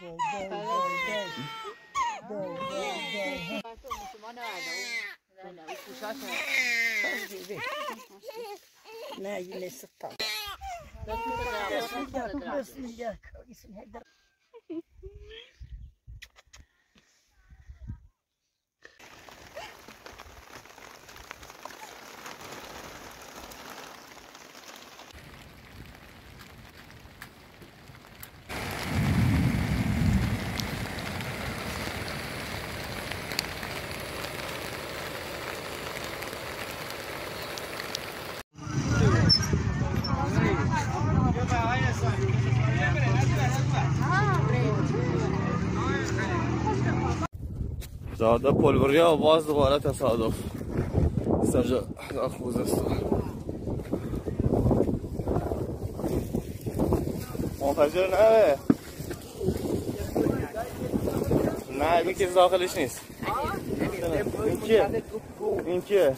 bol bol bol bol. Bol bol bol. Ne yine sıktan. Bismillah. Bismillah. Bismillah. زاده پلوریا و باز دوباره تصادف. سرجا خوزستان منفجر نه. نه این که داخلش نیست. این کیه؟ این کیه؟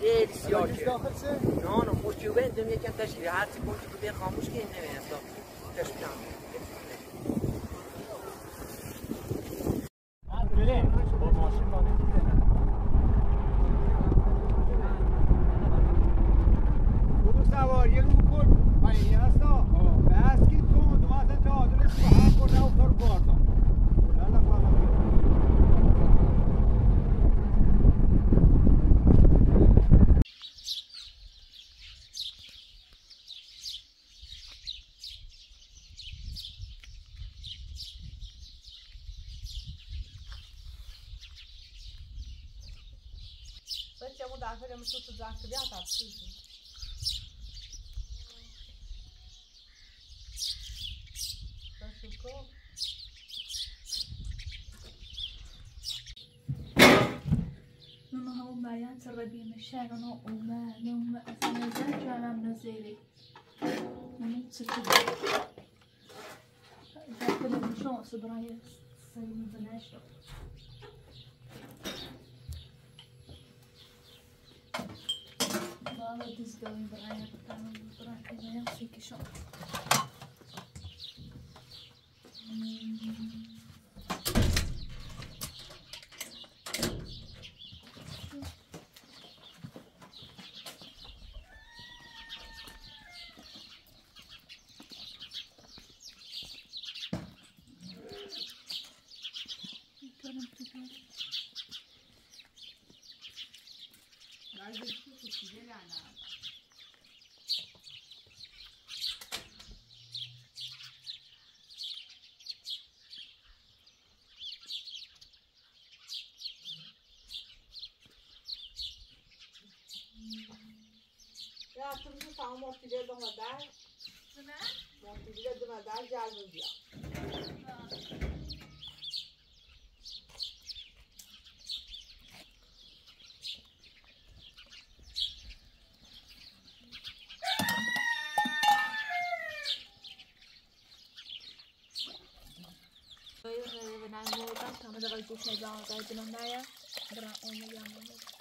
خیلی سیاه که نه نه مشکل دم یکم تشکیل هر چی کنی تو بیا خاموش که این تشکیل برو سواری رو کن پایینی هستا بس که تو مدومت تعادلش با هم کرده و تو باردان یالا خواهم Facciamo da faremo tutto già cambiata, sì. من هو مريان تربي مشان أنا وما نوم أثناء زاد أنا منزلي من تسكت إذا كنا مشون صبرايا سيم بناشر Bala dizgali برايا بتعمل برايا ما يمسك شو Ya kırmızı tam ortaya domates. Ne? Ortaya domates gelmiyor diyor. Böyle böyle ben bu ortam tam da var geçmeye devam edeceğim onlara. Bırak onu yanmamız.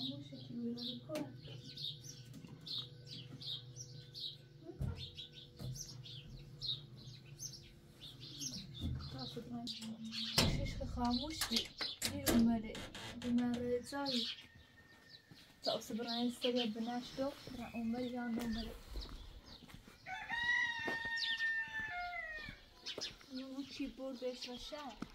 خاموشه که بیرون کن گوشیش رو خاموشی بیرون بره بمره جایی تا اصلا برای استریا بنش رو برای اون بری جان اون چی بردش و شهر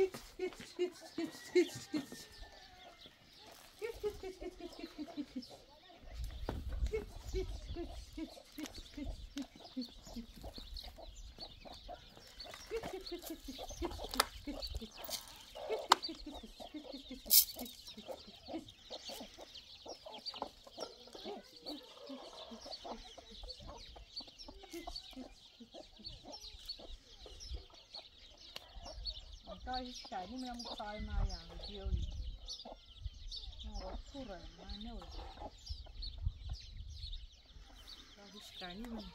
Jetzt, jetzt, jetzt, jetzt, jetzt, jetzt. Jetzt, jetzt, jetzt, jetzt, jetzt, jetzt, jetzt, jetzt. بیایی نه خوره من نوید تا هیچ کردی من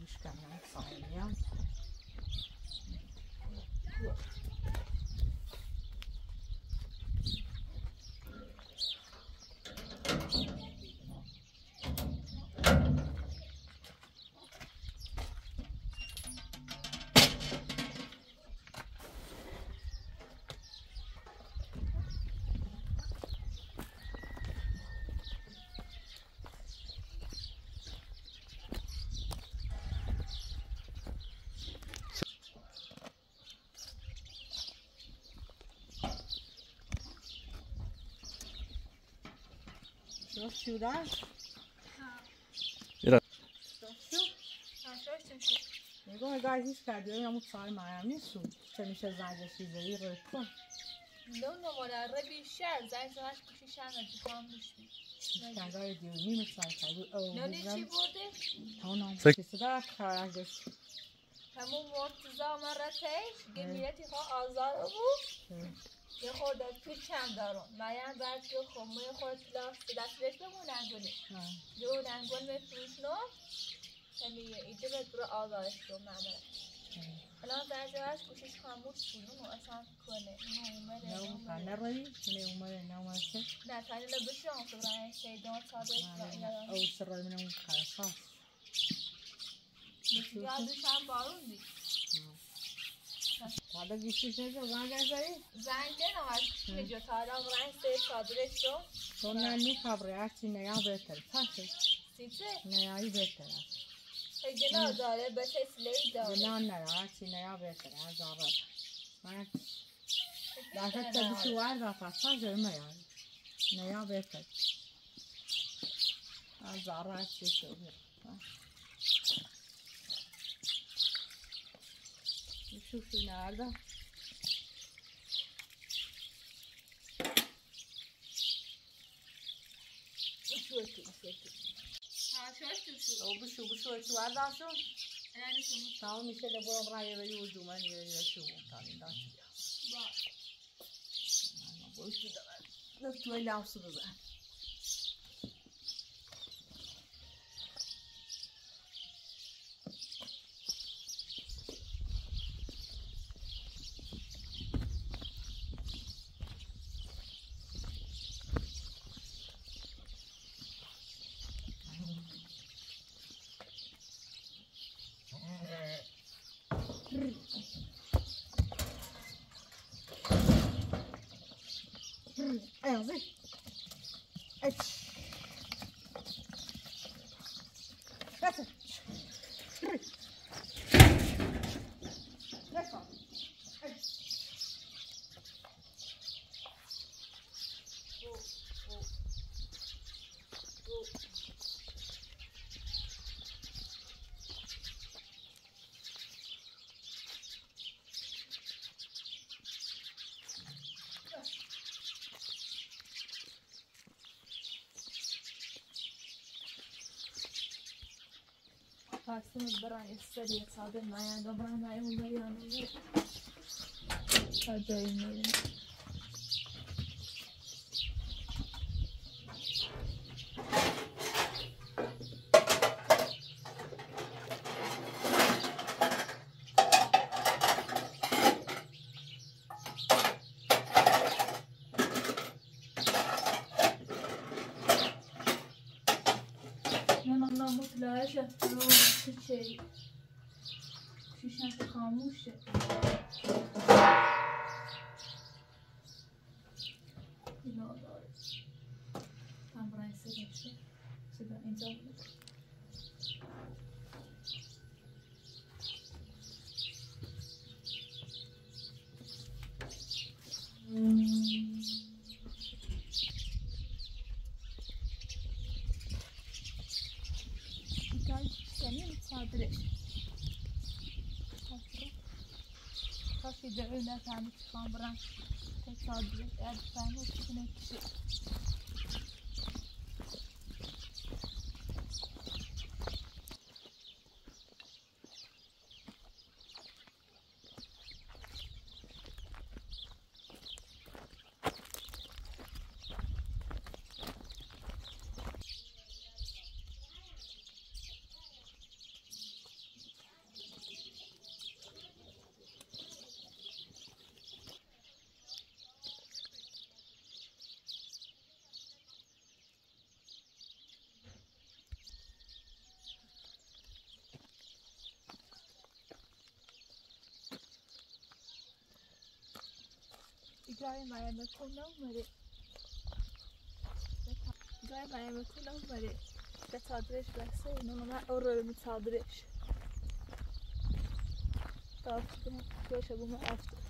هیچ کردی فایلیم Şurası şurada. Biraz. نگاه گاهی هیچ کردی یا مطمئن مریم نیست چه میشه زنگ چیزایی رو کن لو نماره بیشتر زنگ زنش کشی شرم بی هیچ کردی دیو نیمه سال کردی نانی چی برده؟ فکر- چیزی در کارش همون مرتزا من رتش گمیرتی خواه آزار بود یه خورده پیچم دارم. مریم بعد که خمه خورد لاست دست بهش بمونن گلی جو ننگل میفروشنم همی ایجا به برو آزارش رو ممره الان زنگ زنش کشیش خاموش بود اونو اصلا کنه. اونو اومده نه اومده. نروی من اومده نه اومده. نه تانی لبشون سبرای شیدان تابش و اینا او سر من اون خلاص یادش هم بارون دید حالا گیشتش نجا زنگ زایی زنگ دنم از نجا تارا برای سه چادرش رو. تو نه میخوابری هرچی نیا بهتر پاشه سیچه نیایی بهتر گنا داره به تسلی داره؟ نه نه هرچی نیا بهتر از آراد من در حتی بیشی ورد پس پاشه میایی نیا بهتر از آراد چی شد చూసినాడు Bu şu, bu şu ölçü var daha şu. Tamam işte de bu buraya da yurdum. Ben yere yere şu muhtarından çıkıyor. Bak. Bu üçü de ben. Nasıl öyle yapsınız ben? Allez, vas-y. Some of Brian study it's all been my end, Brian, I only on the شفت رو چه شیشم خاموشه اینا داره. هم برای صدا شد. صدا اینجا بود که جایی نفهمی چی خوام برم تصادیه در فهمه کنه چی جای مریم کنه اومده جای مریم کنه اومده به تادرش بسته اینو من او رو به تادرش تا توش بوم افته جای مریم کنه نمی‌دونم مریم مریم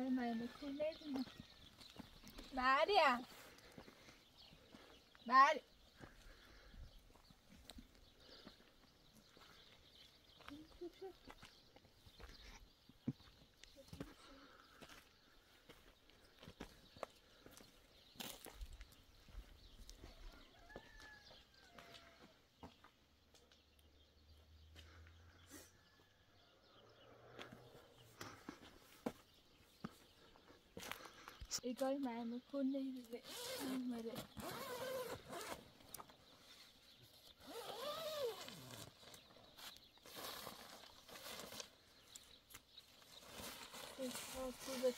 ایگای مریم. کنه اومده تو به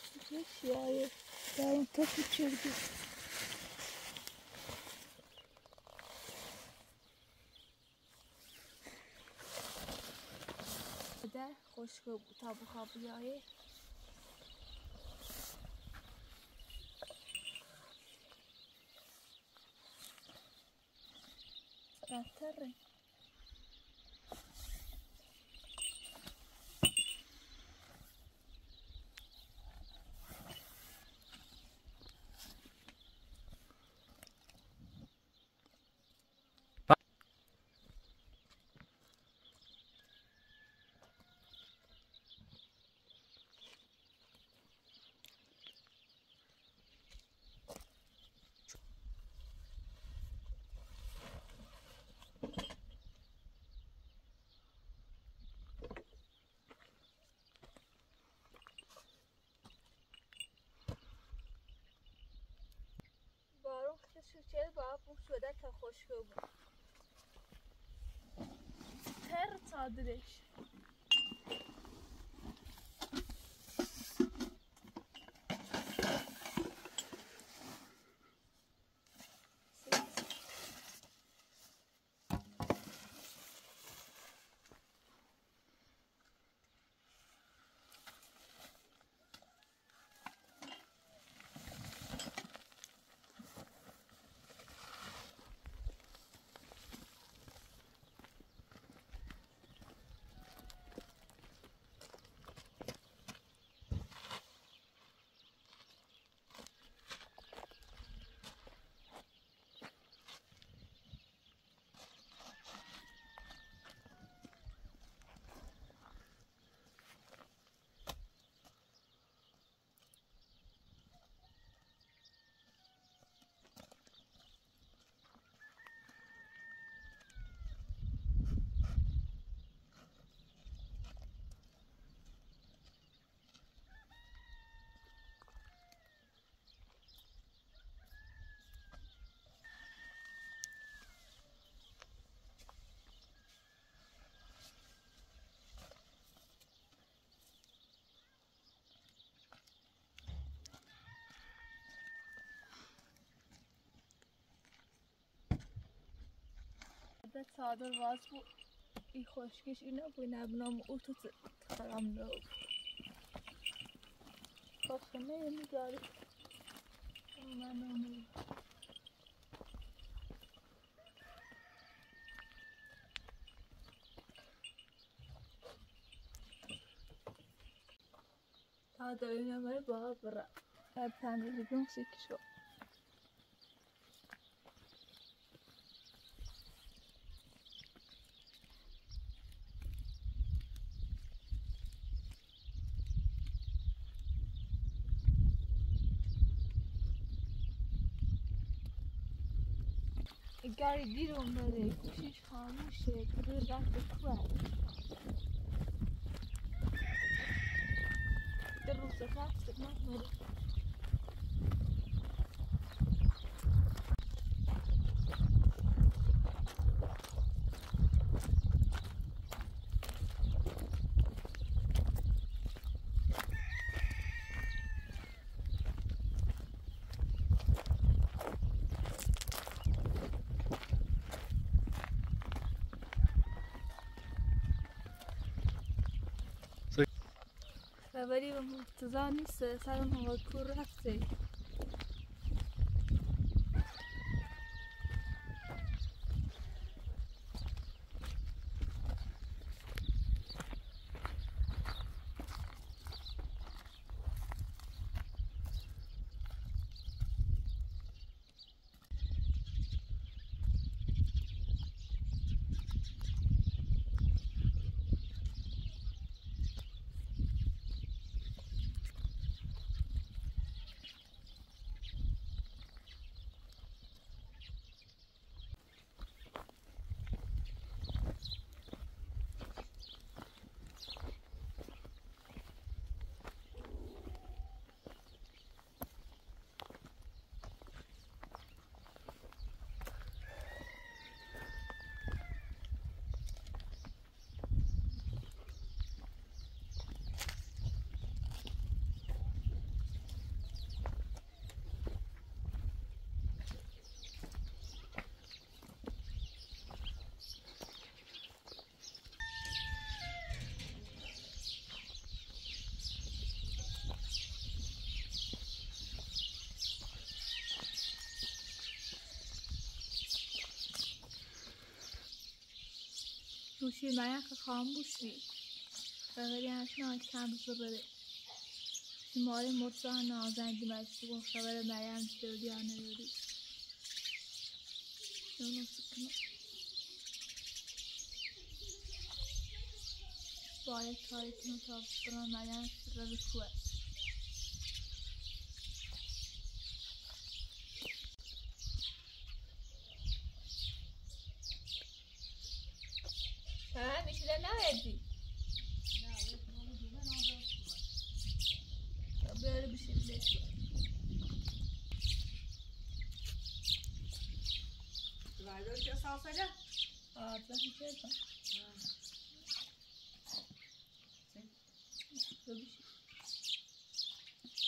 چیه در اون تا کوچرگی ده خشک بود تا بخواب بیایه بدتره بارون خیلی شد با بوم شده تا خشک بود چادر واز بود. ای خشکش اینا بود نبنام او تو خرم نو خواستنه یه میگاری من نمو تا داریم نماره با برا هر پنده بگم سیکی گاری گیر اومده گوشیش خاموشه گروه رفت کوه در روز رفت نکنه به مرتضا نیست سرم هوا کور رفته گوشی من که خاموشی خبری همشون کم بره شماره مرتضا نازنگی مجلسی گفت؟ خبر مریم جدی یا نداری؟ اونو سکنه باید کاری کنم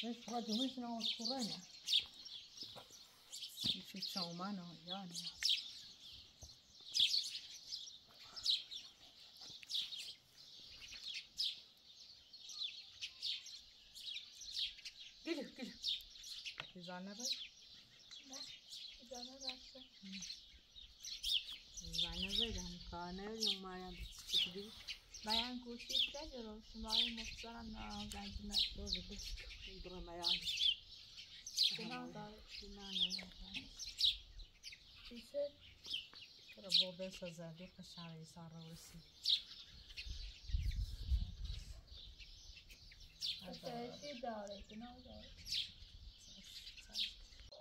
بس فقط جمعشون آقا کورانه میشه چومن ها یعنی گلو گلو زنه بای Üzerine rastla. زنه بگم کانه یا مریم چیزی Bayan kuşu istemiyorum. Şumayı muhtarım nazengime. دو دیگه برو uygulamayan. Genau da. Genau da. Çiçek. Kara bu ben sazardı kaşarı isara orası. Şey de ağrı, genau da.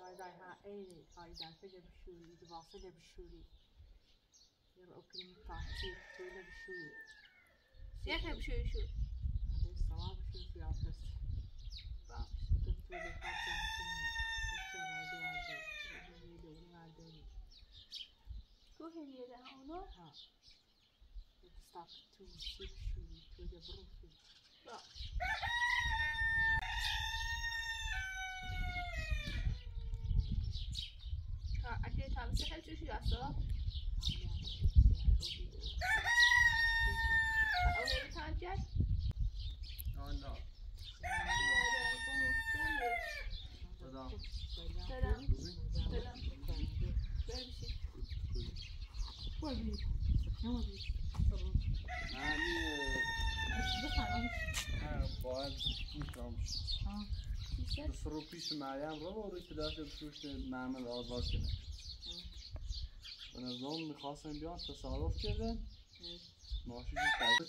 Aydan ha, ey aydan sege bir şuri, idval sege bir şuri. Yer okuyum tahsil, söyle bir şuri. Ne kadar bir şuri şu? Hadi sabah bir şuri yapıyorsun. Two hediye daha onu. Ha. Stop to sip shoe to the broken. Bak. Ha, akıllı tavsiye her şey no. Ateşi tabi sefer şu şu yasa. Tamam. اول تانجت آندا خدا سلام سلام ببشی باید می‌کنم دست رو پیش مریم رو با روی پدرش بسوشت محمد آزاد کنه به نظام می‌خواستن بیان تصادف کردن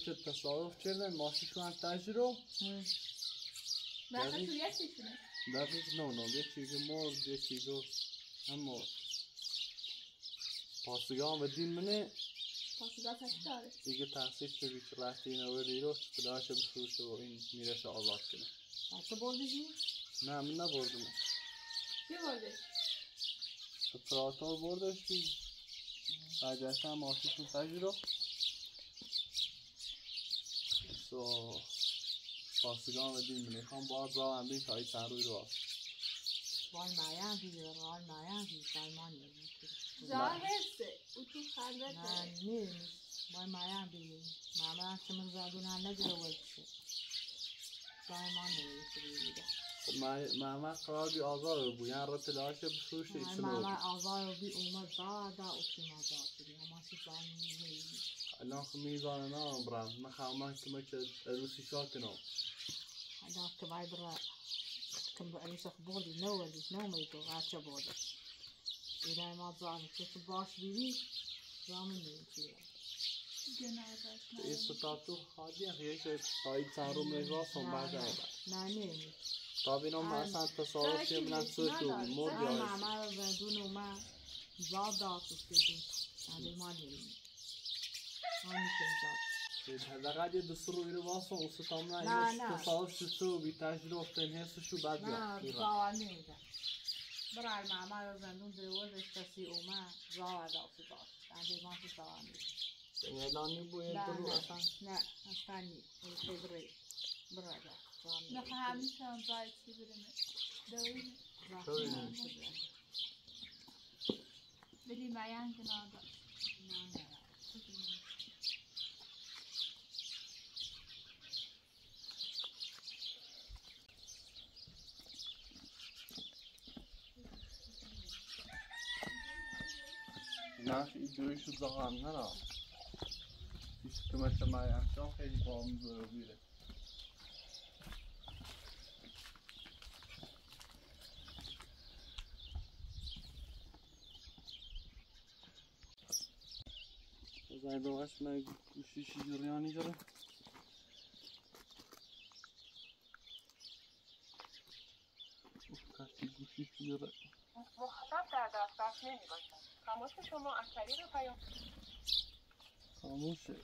که تصادف کردن ماشیشون هم تجربه مسئولیتشونه در نیست نه نه یکی که مرد یکی که هم پاسگان و دین منه. پاسدارتش داره. دیگه تحصیل که رفتی این آوردی رو پدرش بسوشت و این میرش آزاد کنه. بچه بردی نه من نبردم. چی بردش تراتور بردش بی. برگشتن ماشیشون تجربه سو. پاسگان و دین منه خوام باید را هم بین تا ای چند روی رو آفت وای مریم دیگه وای مریم دیگه. سلمان یه ظاهر سه او تو خنده نه نیست. وای مریم دیگه. مریم چه زدون هم نگیره وای چه سلمان دیگه. محمد قرار بی آزار بود یعنی را وای ایچه مریم بود؟ آزار بی اومد زاده اوشی مزاد دیگه اما نیست الان خب میزانه نام برم من خواهم که من که عروسی شاد کنم حالا که باید را کم به علیش بردی نو ولی نو میدو غچه برده ایره ما که تو باش بیدی زامن نیستی این ستاتو خواهدی هم یه شد تا ای چند روم نگاه سن بعد نه آمد نه نه تا بینام اصلا تصادف که من سوش رو مرد نه یا ماما رو زندون اومد زاد داد استیدون نه ما دست رو بیره واسه اون ستام نه، نه نه. تصادف شد تو بی تجربه افتن حسشو بعد نه بیاد زاد نمیده برای ماما رو زندون دوازش کسی اومد زاد داد داد نه ما تو نیست الان نیبوید نه درو نه اصلا نه اصلا نیست خبره برای زاد نه فهمیدم باید چی برمه دویدم ببینیم. بلی میان که نادر نه نه نه این دویشو زغان نه نه پیش که مثل مریم خیلی با می‌ذاره بیره بزنی دوش من گوشیشی جریانی جره کشتی گوشیش جره مخاطب در دسترس نمی باشد. تماس شما از طریق پیام خاموشه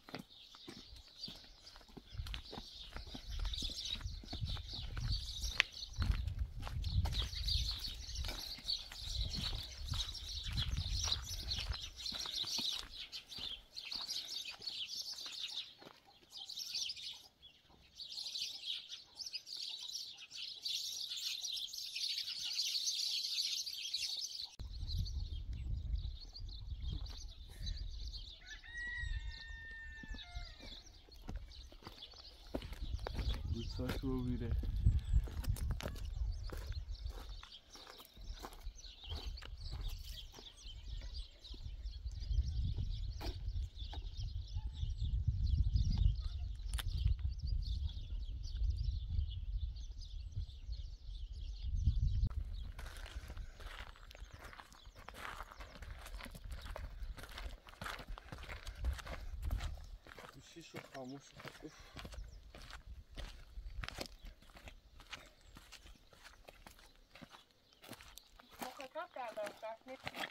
دوستاش رو بیره گوشیش رو خاموش کن. اوف. مخاطب در دسترس نمی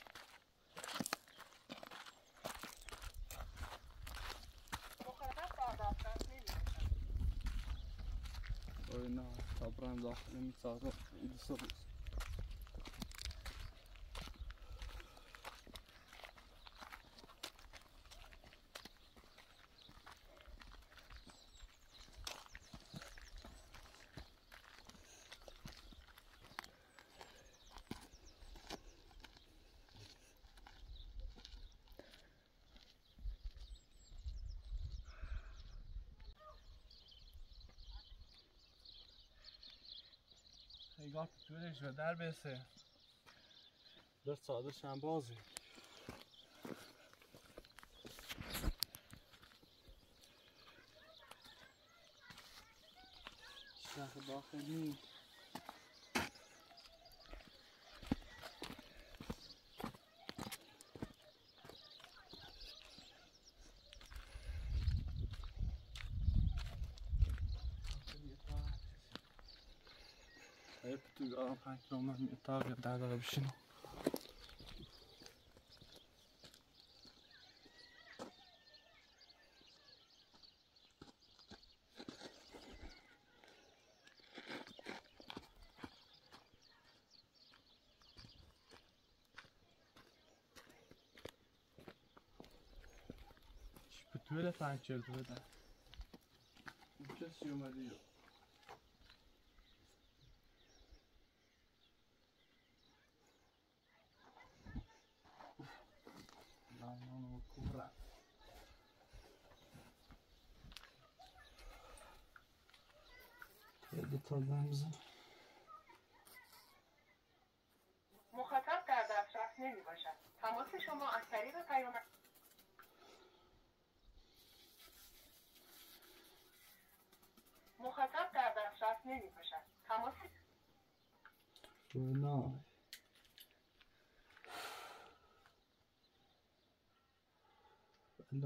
مخاطب در دسترس نمی باشد. نگاه دورش و در بسه در صادرش هم بازه شهر داخلی Anche non mi toglie da vicino. Ci potrebbe fare anche il due da. Non c'è si umare io.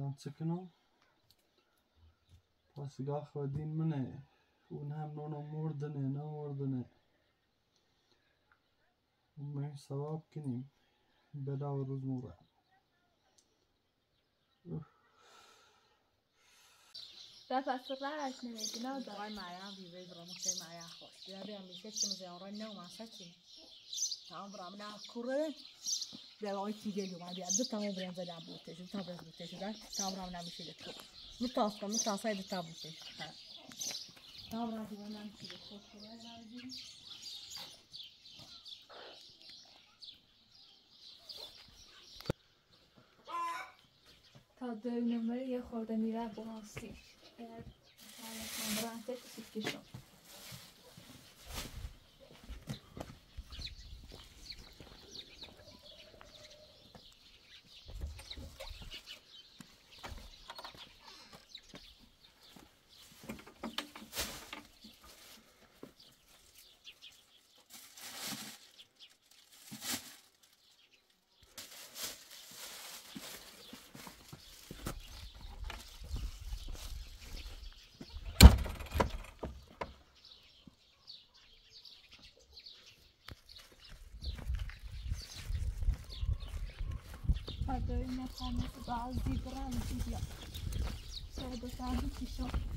دان تكنو. بس قاخ ودين مني. ونهم نونو موردني نو موردني ومعي سواب كنيم بداو الرزمورة بابا سرعة عشان الجنود دعاي معي عم بيبي برا مكتي معي أخوي دعاي عم بيشتم زي ورنا وما شتم تمام برام نه کوره بیا آقای تیگه لیوان بیا دو تمام برام زدم بوتش دو تمام برام بوتش داد تمام برام نمیشه لکو متاس کن متاس های دو تمام بوتش تمام برام دیوان نمیشه لکو تا دو نمره یه خورده میره باسیش اگر نمره کسی کشم تا دو نمره بعضی دیگه ساده ساده کشم Yine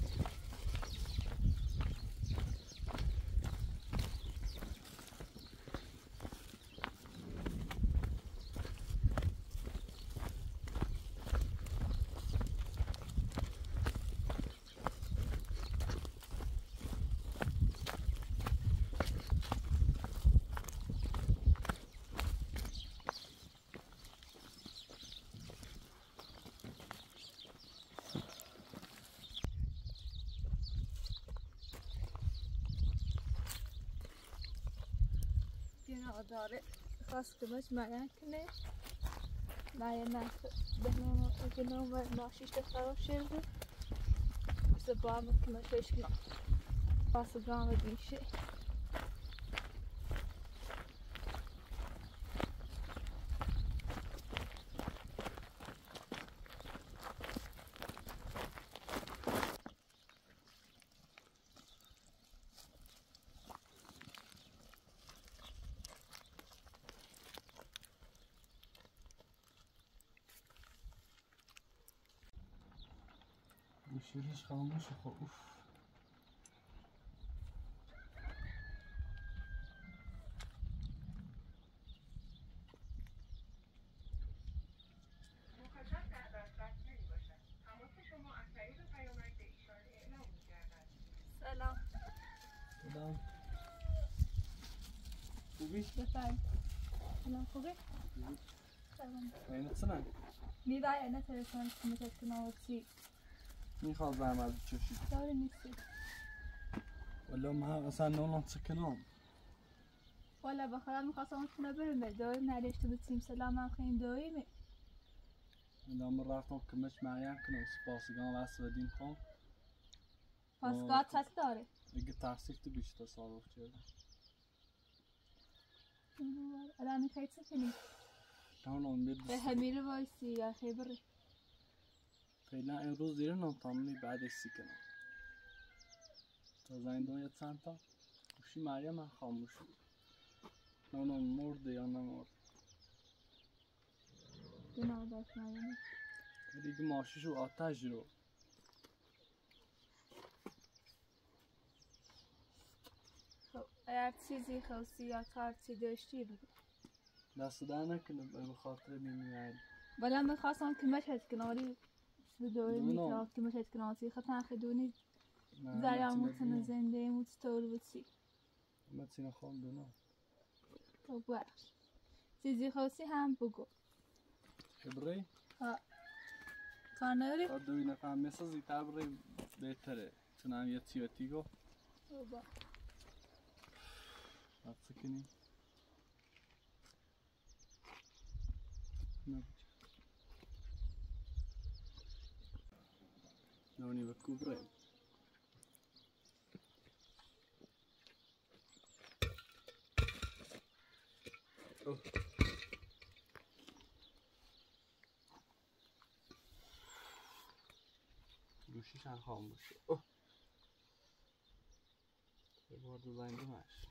adalet kastımız merakne. Maya nas benom benom ve naşiş de sarhoşerdi. İşte bağımlık meşeşkina. Bası gama bir şey. شیرش خاموش خب اوف مخاطب در دسترس نمی باشد تماس شما از طریق پیامک به اشاره اعلام می گردد Selam. سلام خوبی؟ Befeim. Selam خوبه؟ سلام. اینه میبای نه تلفن کمیت کناوتی می‌خواد زحمت بکشی داره نیستی. ولی من اصلا نولان سکنم والا بخدا می‌خواستم خونه بریم. به دایی نرشته به تیم سلام هم خیلی دایی می من رفتم کمش مریم کنم سپاسگان وست بدیم خان. پاسگاه چت داره. اگه تحصیل تو بیشتر سال کرده الان خیلی چه کنی تمام بید به همیره وایسی یا خیلی فعلا امروز دیره نم تامنی بعدش سی کنم تا زنگ دنیا چند تا؟ گوشی مریم خاموش نه نه مرده یا نمرد گناه داشت مریم. دیگه ماشیش رو آتش رو. خب اگر چیزی خواستی یا کارتی داشتی بگو. دست در نکنه به خاطر میمیرد ولی می‌خواستم مشهد کنم ولی به دوی دونو. می‌تونم که مشهد کنم سی خطا خدونی زریا موتن زنده موت طور بودی متین خواهم دونم تو برش چیزی خواستی هم بگو. ابری؟ کار نداری؟ تا دوی نفهم مثل زیتر بری بهتره. چون هم یه تیوتی گفت با. بعد سکنی نه. Nou niet wat кубры. Oh. Douches zijn. Oh. ik worden bijna muis.